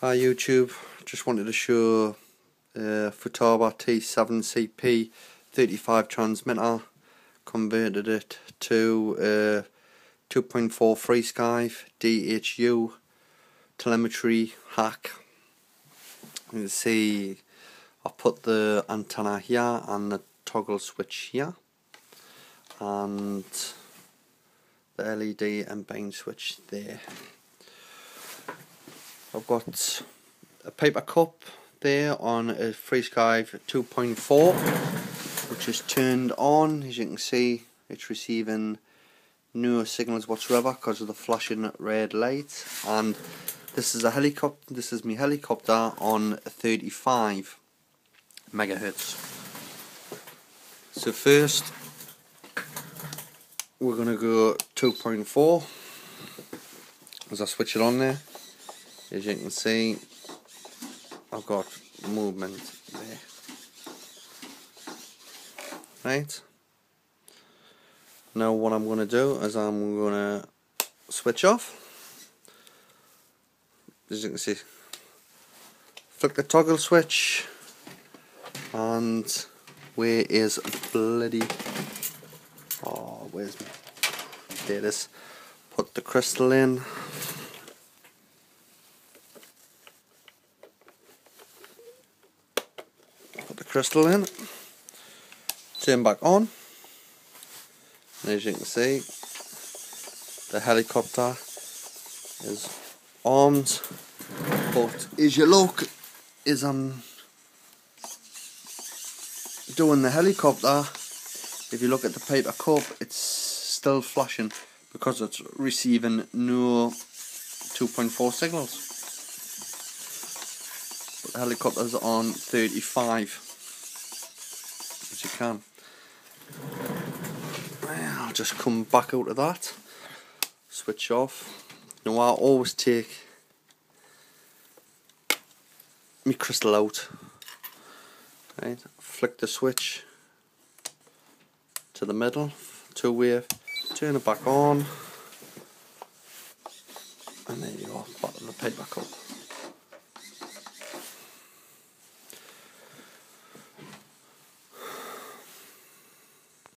Hi YouTube, just wanted to show uh, Futaba T7CP 35 transmitter, converted it to uh, 2.4 FrSky DHU telemetry hack. You can see I've put the antenna here and the toggle switch here and the LED and bind switch there. I've got a paper cup there on a FrSky 2.4 which is turned on. As you can see it's receiving no signals whatsoever because of the flashing red light. And this is a helicopter this is my helicopter on 35 megahertz. So first we're gonna go 2.4 as I switch it on there as you can see I've got movement there. Right. Now what I'm going to do is I'm going to switch off. As you can see flick the toggle switch and where is bloody oh where's there it is. Put the crystal in crystal in, turn back on, and as you can see, the helicopter is armed, but as you look, is I'm um, doing the helicopter, if you look at the paper cup, it's still flashing because it's receiving no 2.4 signals. But the helicopter's on 35 as you can. I'll just come back out of that, switch off. Now I always take my crystal out. Right, flick the switch to the middle, two wave, turn it back on, and there you are, bottom the paper cup.